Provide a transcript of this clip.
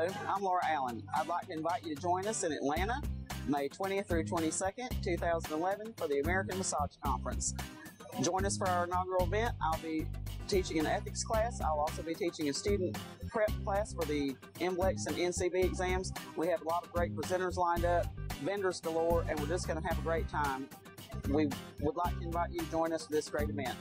Hello, I'm Laura Allen. I'd like to invite you to join us in Atlanta, May 20th through 22nd, 2011, for the American Massage Conference. Join us for our inaugural event. I'll be teaching an ethics class. I'll also be teaching a student prep class for the MBLEx and NCB exams. We have a lot of great presenters lined up, vendors galore, and we're just going to have a great time. We would like to invite you to join us for this great event.